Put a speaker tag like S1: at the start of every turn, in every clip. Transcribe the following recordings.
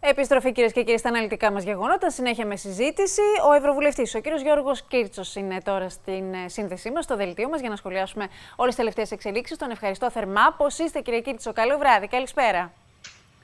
S1: Επιστροφή κυρίες και κύριοι στα αναλυτικά μας γεγονότα. Συνέχεια με συζήτηση. Ο Ευρωβουλευτής, ο κύριος Γιώργος Κίρτσος, είναι τώρα στην ε, σύνδεσή μας, στο δελτίο μας, για να σχολιάσουμε όλες τις τελευταίες εξελίξεις. Τον ευχαριστώ θερμά. Πώς είστε, κύριε Κίρτσο, καλό βράδυ. Καλησπέρα.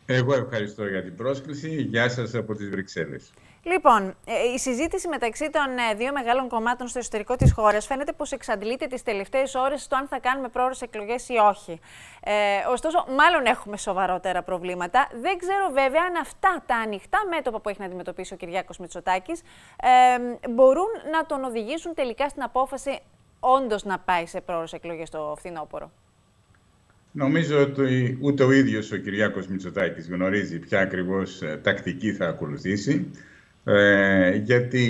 S2: Εγώ ευχαριστώ για την πρόσκληση. Γεια σας από τις Βρυξέλλες.
S1: Λοιπόν, ε, η συζήτηση μεταξύ των ε, δύο μεγάλων κομμάτων στο εσωτερικό της χώρας φαίνεται πως εξαντλείται τις τελευταίες ώρες στο αν θα κάνουμε πρόορες εκλογές ή όχι. Ε, ωστόσο, μάλλον έχουμε σοβαρότερα προβλήματα. Δεν ξέρω βέβαια αν αυτά τα ανοιχτά μέτωπα που έχει να αντιμετωπίσει ο Κυριάκος Μητσοτάκης ε, μπορούν να τον οδηγήσουν τελικά στην απόφαση όντως να πάει σε πρόορες εκλογές στο φθινόπωρο.
S2: Νομίζω ότι ούτε ο ίδιος ο Κυριάκος Μητσοτάκης γνωρίζει ποια ακριβώς ε, τακτική θα ακολουθήσει. Ε, γιατί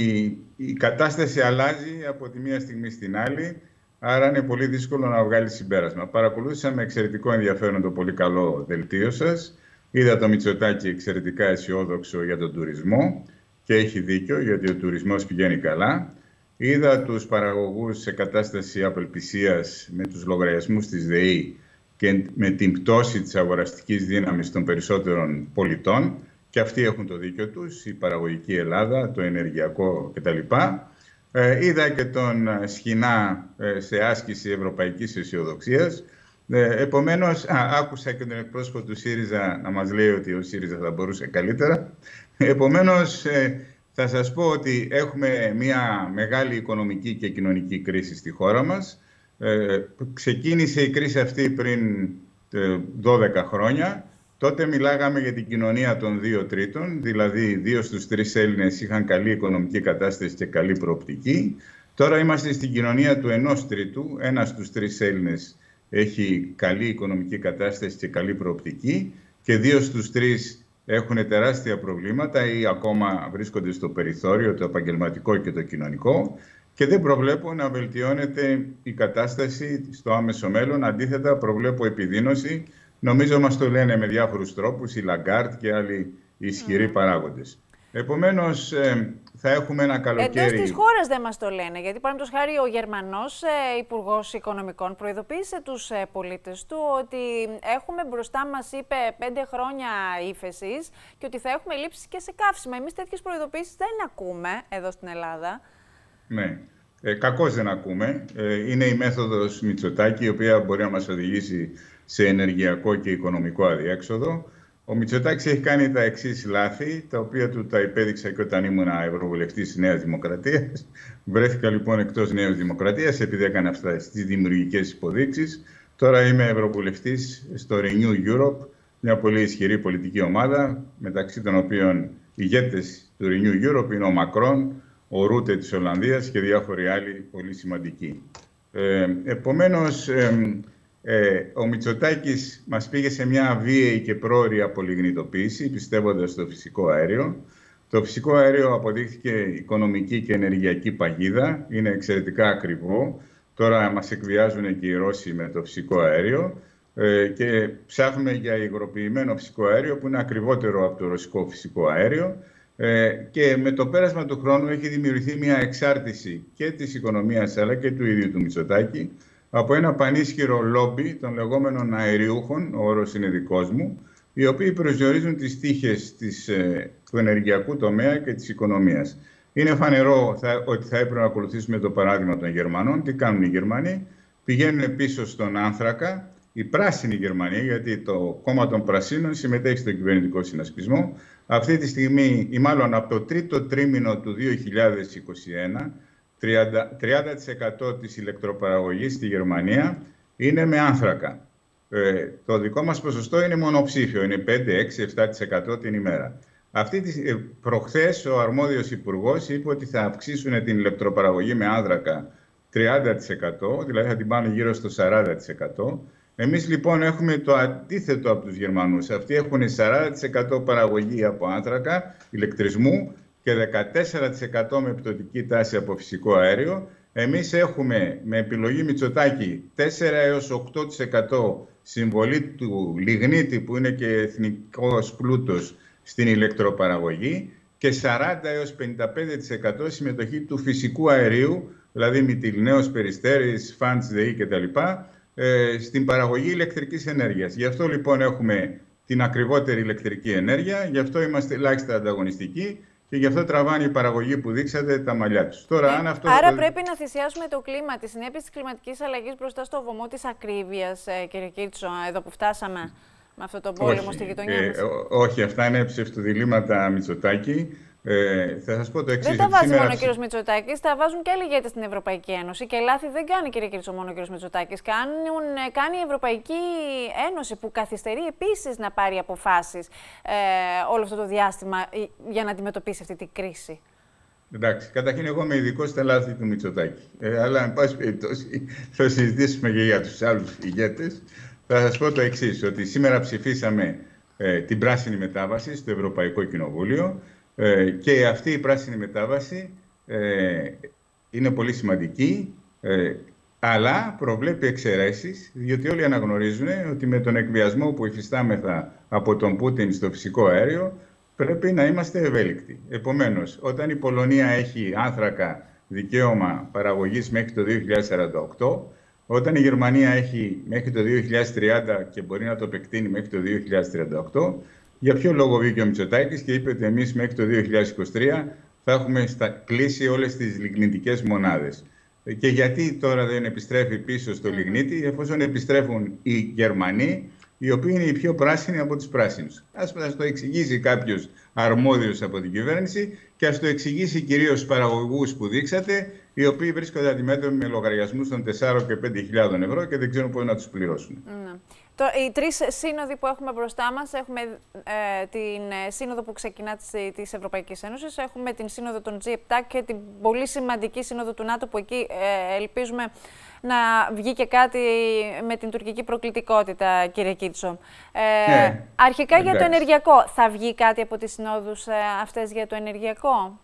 S2: η κατάσταση αλλάζει από τη μία στιγμή στην άλλη, άρα είναι πολύ δύσκολο να βγάλει συμπέρασμα. Παρακολούθησα με εξαιρετικό ενδιαφέρον το πολύ καλό δελτίο σας. Είδα το Μητσοτάκη εξαιρετικά αισιόδοξο για τον τουρισμό και έχει δίκιο γιατί ο τουρισμός πηγαίνει καλά. Είδα τους παραγωγούς σε κατάσταση απελπισίας με τους λογαριασμούς της ΔΕΗ και με την πτώση της αγοραστικής δύναμης των περισσότερων πολιτών και αυτοί έχουν το δίκιο τους, η παραγωγική Ελλάδα, το ενεργειακό κτλ. Ε, είδα και τον Σχοινά ε, σε άσκηση ευρωπαϊκής αισιοδοξίας. Ε, επομένως, άκουσα και τον εκπρόσωπο του ΣΥΡΙΖΑ να μας λέει ότι ο ΣΥΡΙΖΑ θα μπορούσε καλύτερα. Επομένως, ε, θα σας πω ότι έχουμε μια μεγάλη οικονομική και κοινωνική κρίση στη χώρα μας. Ε, ξεκίνησε η κρίση αυτή πριν 12 ε, χρόνια Τότε μιλάγαμε για την κοινωνία των δύο τρίτων, δηλαδή δύο στους τρεις Έλληνες είχαν καλή οικονομική κατάσταση και καλή προοπτική. Τώρα είμαστε στην κοινωνία του ενός τρίτου, ένας στους τρεις Έλληνες έχει καλή οικονομική κατάσταση και καλή προοπτική και δύο στους τρεις έχουν τεράστια προβλήματα ή ακόμα βρίσκονται στο περιθώριο, το επαγγελματικό και το κοινωνικό και δεν προβλέπω να βελτιώνεται η κατάσταση στο άμεσο μέλλον. Αντίθετα, προβλέπω επιδείνωση Νομίζω μας το λένε με διάφορους τρόπους, η Λαγκάρτ και άλλοι ισχυροί mm. παράγοντες. Επομένως, ε, θα έχουμε ένα καλοκαίρι...
S1: Εντός της χώρας δεν μας το λένε, γιατί παραδείγματος χάρη ο Γερμανός ε, Υπουργός Οικονομικών προειδοποίησε τους ε, πολίτες του ότι έχουμε μπροστά μας, είπε, πέντε χρόνια ύφεσης και ότι θα έχουμε λήψεις και σε καύσιμα. Εμείς τέτοιες προειδοποίησεις δεν ακούμε εδώ στην Ελλάδα.
S2: Ναι. Ε, κακώς δεν ακούμε. Ε, είναι η μέθοδος Μητσοτάκη, η οποία μπορεί να μας οδηγήσει σε ενεργειακό και οικονομικό αδιέξοδο. Ο Μητσοτάκης έχει κάνει τα εξής λάθη, τα οποία του τα υπέδειξα και όταν ήμουν ευρωβουλευτής της Νέας Δημοκρατίας. Βρέθηκα λοιπόν εκτός Νέας Δημοκρατίας επειδή έκανα αυτά τι δημιουργικές υποδείξεις. Τώρα είμαι ευρωβουλευτής στο Renew Europe, μια πολύ ισχυρή πολιτική ομάδα, μεταξύ των οποίων ηγέτες του Renew Europe είναι ο Μακρόν, ο Ρούτε της Ολλανδίας και διάφοροι άλλοι πολύ σημαντικοί. Ε, επομένως, ε, ο Μητσοτάκης μας πήγε σε μια βίαιη και πρόορη απολιγνητοποίηση, πιστεύοντας στο φυσικό αέριο. Το φυσικό αέριο αποδείχθηκε οικονομική και ενεργειακή παγίδα, είναι εξαιρετικά ακριβό. Τώρα μας εκβιάζουν και οι Ρώσοι με το φυσικό αέριο ε, και ψάχνουμε για υγροποιημένο φυσικό αέριο που είναι ακριβότερο από το ρωσικό φυσικό αέριο. Ε, και με το πέρασμα του χρόνου έχει δημιουργηθεί μια εξάρτηση και της οικονομίας αλλά και του ίδιου του Μητσοτάκη από ένα πανίσχυρο λόμπι των λεγόμενων αεριούχων, ο όρος είναι δικός μου, οι οποίοι προσδιορίζουν τις τύχες της, ε, του ενεργειακού τομέα και της οικονομίας. Είναι φανερό θα, ότι θα έπρεπε να ακολουθήσουμε το παράδειγμα των Γερμανών. Τι κάνουν οι Γερμανοί, πηγαίνουν πίσω στον άνθρακα, η πράσινη Γερμανία, γιατί το κόμμα των Πρασίνων συμμετέχει στον κυβερνητικό συνασπισμό. Αυτή τη στιγμή, ή μάλλον από το τρίτο τρίμηνο του 2021, 30%, της ηλεκτροπαραγωγής στη Γερμανία είναι με άνθρακα. Ε, το δικό μας ποσοστό είναι μονοψήφιο, είναι 5, 6, 7% την ημέρα. Αυτή τη, ε, προχθές ο αρμόδιος υπουργός είπε ότι θα αυξήσουν την ηλεκτροπαραγωγή με άνθρακα 30%, δηλαδή θα την πάνε γύρω στο 40%. Εμείς λοιπόν έχουμε το αντίθετο από τους Γερμανούς. Αυτοί έχουν 40% παραγωγή από άνθρακα, ηλεκτρισμού και 14% με πτωτική τάση από φυσικό αέριο. Εμείς έχουμε με επιλογή Μητσοτάκη 4 έως 8% συμβολή του λιγνίτη που είναι και εθνικός πλούτος στην ηλεκτροπαραγωγή και 40 έως 55% συμμετοχή του φυσικού αερίου, δηλαδή Μητυλνέος Περιστέρης, Φαντς ΔΕΗ κτλ. Ε, στην παραγωγή ηλεκτρικής ενέργειας. Γι' αυτό λοιπόν έχουμε την ακριβότερη ηλεκτρική ενέργεια. Γι' αυτό είμαστε ελάχιστα ανταγωνιστικοί και γι' αυτό τραβάνε η παραγωγή που δείξατε τα μαλλιά τους.
S1: Τώρα, ε, αν αυτό άρα πρέπει να θυσιάσουμε το κλίμα, τις συνέπειες της κλιματικής αλλαγής μπροστά στο βωμό της ακρίβειας, ε, κύριε Κίτσο, εδώ που φτάσαμε με αυτό το πόλεμο
S2: όχι,
S1: στη γειτονιά ε,
S2: όχι, αυτά είναι ψευτοδιλήμματα Μητσοτάκη. Ε, θα σας πω το εξής.
S1: Δεν τα βάζει σήμερα... μόνο ο κύριος Μητσοτάκης, τα βάζουν και άλλοι ηγέτες στην Ευρωπαϊκή Ένωση. Και λάθη δεν κάνει, κύριε Κίρτσο, μόνο ο κύριος Μητσοτάκης. Κάνει η Ευρωπαϊκή Ένωση που καθυστερεί επίσης να πάρει αποφάσεις ε, όλο αυτό το διάστημα ε, για να αντιμετωπίσει αυτή την κρίση.
S2: Εντάξει, καταρχήν εγώ είμαι ειδικός στα λάθη του Μητσοτάκη. Ε, αλλά, εν πάση περιπτώσει, θα συζητήσουμε και για τους άλλους ηγέτες. Θα σας πω το εξής, ότι σήμερα ψηφίσαμε ε, την πράσινη μετάβαση στο Ευρωπαϊκό Κοινοβούλιο. Ε, και αυτή η πράσινη μετάβαση ε, είναι πολύ σημαντική, ε, αλλά προβλέπει εξαιρέσεις, διότι όλοι αναγνωρίζουν ότι με τον εκβιασμό που υφιστάμεθα από τον Πούτιν στο φυσικό αέριο, πρέπει να είμαστε ευέλικτοι. Επομένως, όταν η Πολωνία έχει άνθρακα δικαίωμα παραγωγής μέχρι το 2048, όταν η Γερμανία έχει μέχρι το 2030 και μπορεί να το επεκτείνει μέχρι το 2038, για ποιο λόγο βγήκε ο Μητσοτάκης και είπε ότι εμείς μέχρι το 2023 θα έχουμε στα, κλείσει όλες τις λιγνητικές μονάδες. Και γιατί τώρα δεν επιστρέφει πίσω στο λιγνίτη, εφόσον επιστρέφουν οι Γερμανοί, οι οποίοι είναι οι πιο πράσινοι από τους πράσινους. Ας το εξηγήσει κάποιος αρμόδιος από την κυβέρνηση και ας το εξηγήσει κυρίως στους παραγωγούς που δείξατε, οι οποίοι βρίσκονται αντιμέτωποι με λογαριασμούς των 4 και 5.000 ευρώ και δεν ξέρουν πώς να τους πληρώσουν. Ναι.
S1: Το, οι τρεις σύνοδοι που έχουμε μπροστά μας, έχουμε ε, την ε, σύνοδο που ξεκινά της Ευρωπαϊκής Ένωσης, έχουμε την σύνοδο των G7 και την πολύ σημαντική σύνοδο του ΝΑΤΟ που εκεί ε, ελπίζουμε να βγει και κάτι με την τουρκική προκλητικότητα, κύριε Κίτσο. Ε, ναι, αρχικά για το ενεργειακό, θα βγει κάτι από τις συνόδους ε, αυτές για το ενεργειακό;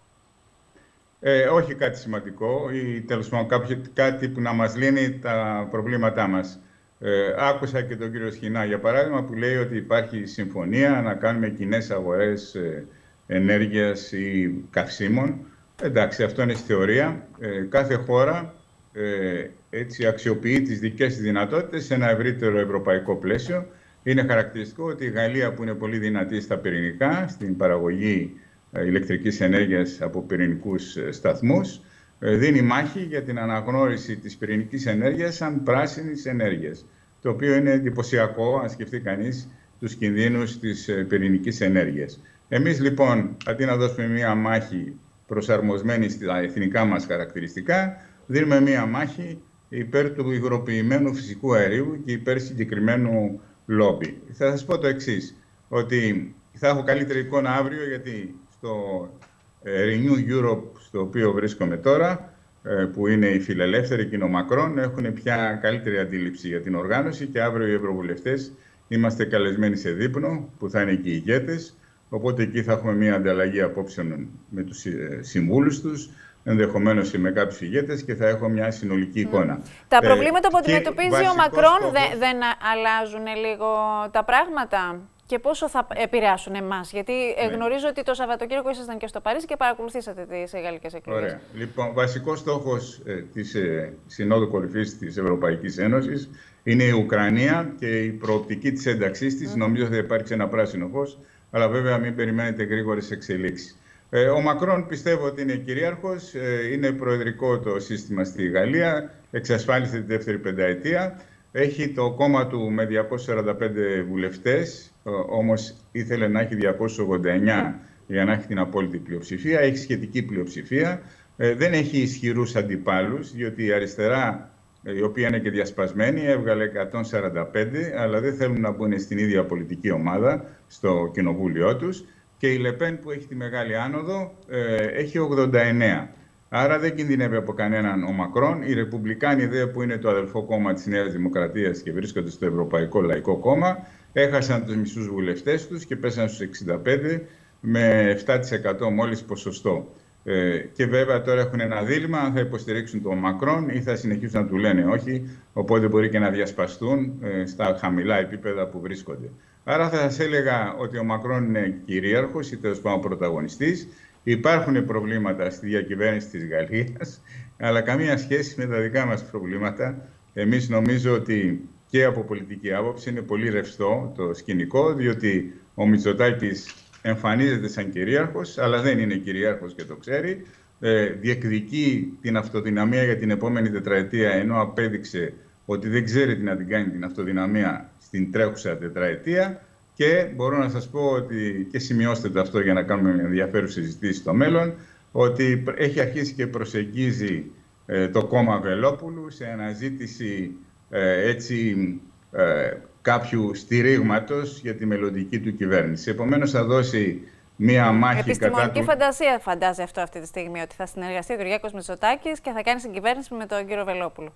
S2: Ε, όχι κάτι σημαντικό ή τέλος πάντων κάτι που να μας λύνει τα προβλήματά μας. Ε, άκουσα και τον κύριο Σχοινά, για παράδειγμα, που λέει ότι υπάρχει συμφωνία να κάνουμε κοινέ αγορές ε, ενέργειας ή καυσίμων. Εντάξει, αυτό είναι στη θεωρία. Ε, κάθε χώρα ε, έτσι αξιοποιεί τις δικές της δυνατότητες σε ένα ευρύτερο ευρωπαϊκό πλαίσιο. Είναι χαρακτηριστικό ότι η Γαλλία που είναι πολύ δυνατή στα πυρηνικά, στην παραγωγή ε, ηλεκτρικής ενέργειας από πυρηνικούς ε, σταθμούς, ε, δίνει μάχη για την αναγνώριση της πυρηνικής ενέργειας σαν πράσινης ενέργειας, το οποίο είναι εντυπωσιακό αν σκεφτεί κανείς τους κινδύνους της ε, πυρηνικής ενέργειας. Εμείς λοιπόν, αντί να δώσουμε μία μάχη προσαρμοσμένη στα εθνικά μας χαρακτηριστικά, δίνουμε μία μάχη υπέρ του υγροποιημένου φυσικού αερίου και υπέρ συγκεκριμένου λόμπι. Θα σας πω το εξής, ότι θα έχω καλύτερη εικόνα αύριο γιατί στο ε, Renew Europe, στο οποίο βρίσκομαι τώρα, ε, που είναι οι φιλελεύθεροι και οι Μακρόν, έχουν πια καλύτερη αντίληψη για την οργάνωση και αύριο οι ευρωβουλευτές είμαστε καλεσμένοι σε δείπνο, που θα είναι και οι ηγέτες, οπότε εκεί θα έχουμε μια ανταλλαγή απόψεων με τους ε, συμβούλους τους, ενδεχομένως και με κάποιους ηγέτες και θα έχω μια συνολική εικόνα.
S1: Τα προβλήματα που αντιμετωπίζει ο Μακρόν δεν, δεν αλλάζουν λίγο τα πράγματα; Και πόσο θα επηρεάσουν εμάς. Γιατί ε, ναι. γνωρίζω ότι το Σαββατοκύριακο ήσασταν και στο Παρίσι και παρακολουθήσατε τις γαλλικές εκλογέ. Ωραία.
S2: Λοιπόν, βασικός στόχος ε, της ε, Συνόδου Κορυφής της Ευρωπαϊκής Ένωσης είναι η Ουκρανία και η προοπτική της ένταξής της. Mm. Νομίζω ότι θα υπάρξει ένα πράσινο φως, αλλά βέβαια μην περιμένετε γρήγορες εξελίξεις. Ε, ο Μακρόν πιστεύω ότι είναι κυρίαρχος, ε, είναι προεδρικό το σύστημα στη Γαλλία, εξασφάλισε τη δεύτερη πενταετία. Έχει το κόμμα του με 245 βουλευτές, όμως ήθελε να έχει 289 για να έχει την απόλυτη πλειοψηφία. Έχει σχετική πλειοψηφία. Ε, δεν έχει ισχυρούς αντιπάλους, διότι η αριστερά, ε, η οποία είναι και διασπασμένη, έβγαλε 145, αλλά δεν θέλουν να μπουν στην ίδια πολιτική ομάδα, στο κοινοβούλιο τους. Και η Λεπέν που έχει τη μεγάλη άνοδο, ε, έχει 89. Άρα δεν κινδυνεύει από κανέναν ο Μακρόν. Οι Ρεπουμπλικάνοι, δε, που είναι το αδελφό κόμμα της Νέας Δημοκρατίας και βρίσκονται στο Ευρωπαϊκό Λαϊκό Κόμμα, έχασαν τους μισούς βουλευτές τους και πέσαν στους 65 με 7% μόλις ποσοστό. Ε, και βέβαια τώρα έχουν ένα δίλημα αν θα υποστηρίξουν τον Μακρόν ή θα συνεχίσουν να του λένε όχι, οπότε μπορεί και να διασπαστούν ε, στα χαμηλά επίπεδα που βρίσκονται. Άρα θα σας έλεγα ότι ο Μακρόν είναι κυρίαρχος ή τέλος πάντων πρωταγωνιστής. Υπάρχουν προβλήματα στη διακυβέρνηση της Γαλλίας, αλλά καμία σχέση με τα δικά μας προβλήματα. Εμείς νομίζω ότι και από πολιτική άποψη. Είναι πολύ ρευστό το σκηνικό, διότι ο Μητσοτάκης εμφανίζεται σαν κυρίαρχος, αλλά δεν είναι κυρίαρχος και το ξέρει. Ε, διεκδικεί την αυτοδυναμία για την επόμενη τετραετία, ενώ απέδειξε ότι δεν ξέρει τι να την κάνει την αυτοδυναμία στην τρέχουσα τετραετία. Και μπορώ να σας πω ότι, και σημειώστε το αυτό για να κάνουμε ενδιαφέρουσε συζητήσει στο μέλλον, ότι έχει αρχίσει και προσεγγίζει ε, το κόμμα Βελόπουλου σε αναζήτηση ε, έτσι, ε, κάποιου στηρίγματος για τη μελλοντική του κυβέρνηση. Επομένως, θα δώσει μία μάχη
S1: Επιστημονική
S2: κατά του...
S1: φαντασία φαντάζει αυτό αυτή τη στιγμή, ότι θα συνεργαστεί ο Κυριάκος Μητσοτάκης και θα κάνει συγκυβέρνηση με τον κύριο Βελόπουλο.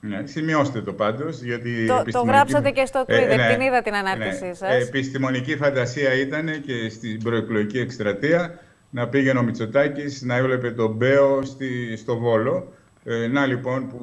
S2: Ναι, σημειώστε το πάντως, γιατί...
S1: Το, επιστημονική... το γράψατε και στο Twitter, ε, ναι, την είδα την ανάρτησή ναι. σας.
S2: Επιστημονική φαντασία ήταν και στην προεκλογική εκστρατεία να πήγαινε ο Μητσοτάκης να έβλεπε τον Μπέο στη, στο Βόλο. Ε, να λοιπόν που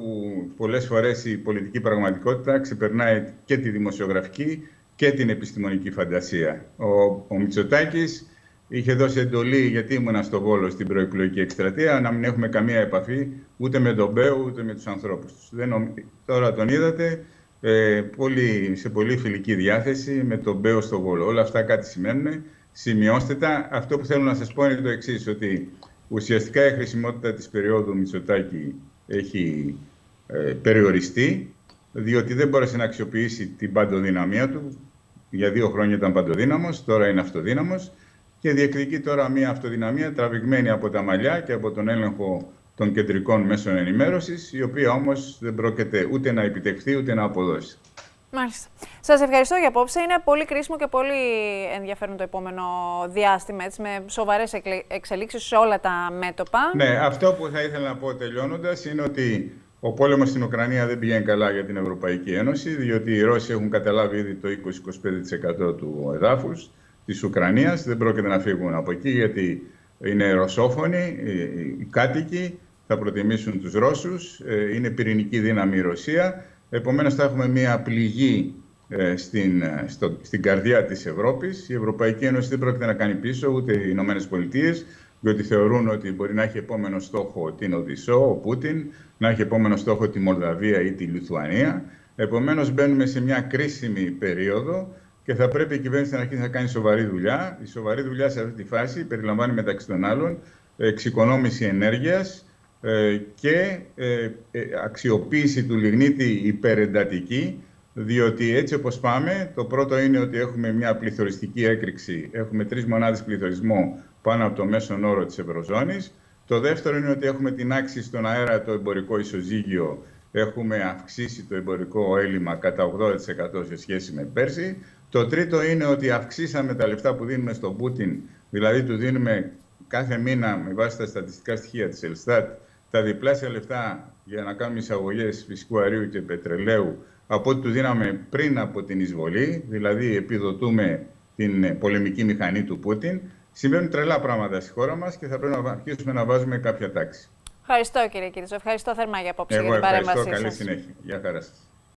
S2: πολλές φορές η πολιτική πραγματικότητα ξεπερνάει και τη δημοσιογραφική και την επιστημονική φαντασία. Ο, ο Μητσοτάκης είχε δώσει εντολή, γιατί ήμουνα στο Βόλο στην προεκλογική εκστρατεία, να μην έχουμε καμία επαφή ούτε με τον Μπέο ούτε με τους ανθρώπους τους. Δεν, τώρα τον είδατε ε, πολύ, σε πολύ φιλική διάθεση με τον Μπέο στο Βόλο. Όλα αυτά κάτι σημαίνουν. Σημειώστε τα. Αυτό που θέλω να σας πω είναι το εξής ότι ουσιαστικά η χρησιμότητα της περίοδου Μητσοτάκη έχει ε, περιοριστεί, διότι δεν μπόρεσε να αξιοποιήσει την παντοδυναμία του. Για δύο χρόνια ήταν παντοδύναμος, τώρα είναι αυτοδύναμος και διεκδικεί τώρα μια αυτοδυναμία τραβηγμένη από τα μαλλιά και από τον έλεγχο των κεντρικών μέσων ενημέρωσης, η οποία όμως δεν πρόκειται ούτε να επιτευχθεί ούτε να αποδώσει.
S1: Μάλιστα. Σας ευχαριστώ για απόψε. Είναι πολύ κρίσιμο και πολύ ενδιαφέρον το επόμενο διάστημα, έτσι, με σοβαρές εξελίξεις σε όλα τα μέτωπα.
S2: Ναι, αυτό που θα ήθελα να πω τελειώνοντας είναι ότι ο πόλεμος στην Ουκρανία δεν πηγαίνει καλά για την Ευρωπαϊκή Ένωση, διότι οι Ρώσοι έχουν καταλάβει ήδη το 20-25% του εδάφους της Ουκρανίας. Δεν πρόκειται να φύγουν από εκεί, γιατί είναι ρωσόφωνοι, οι κάτοικοι θα προτιμήσουν τους Ρώσους, ε, είναι πυρηνική δύναμη η Ρωσία Επομένως θα έχουμε μια πληγή ε, στην, ε, στο, στην καρδιά της Ευρώπης. Η Ευρωπαϊκή Ένωση δεν πρόκειται να κάνει πίσω, ούτε οι Ηνωμένες Πολιτείες, διότι θεωρούν ότι μπορεί να έχει επόμενο στόχο την Οδυσσό, ο Πούτιν, να έχει επόμενο στόχο τη Μολδαβία ή τη Λιθουανία. Επομένως μπαίνουμε σε μια κρίσιμη περίοδο και θα πρέπει η κυβέρνηση να αρχίσει να κάνει σοβαρή δουλειά. Η σοβαρή δουλειά σε αυτή τη φάση περιλαμβάνει μεταξύ των άλλων εξοικονόμηση ενέργειας, ε, και ε, ε, αξιοποίηση του λιγνίτη υπερεντατική, διότι έτσι όπως πάμε, το πρώτο είναι ότι έχουμε μια πληθωριστική έκρηξη, έχουμε τρεις μονάδες πληθωρισμό πάνω από το μέσον όρο της Ευρωζώνης. Το δεύτερο είναι ότι έχουμε την άξη στον αέρα το εμπορικό ισοζύγιο, έχουμε αυξήσει το εμπορικό έλλειμμα κατά 80% σε σχέση με πέρσι. Το τρίτο είναι ότι αυξήσαμε τα λεφτά που δίνουμε στον Πούτιν, δηλαδή του δίνουμε κάθε μήνα με βάση τα στατιστικά στοιχεία της Ελστάτ τα διπλάσια λεφτά για να κάνουμε εισαγωγές φυσικού αερίου και πετρελαίου από ό,τι του δίναμε πριν από την εισβολή, δηλαδή επιδοτούμε την πολεμική μηχανή του Πούτιν. Συμβαίνουν τρελά πράγματα στη χώρα μας και θα πρέπει να αρχίσουμε να βάζουμε κάποια τάξη.
S1: Ευχαριστώ κύριε Κύριε. Ευχαριστώ θερμά για απόψη για την παρέμβασή
S2: Καλή συνέχεια. Γεια χαρά σας.